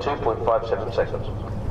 82.57 seconds.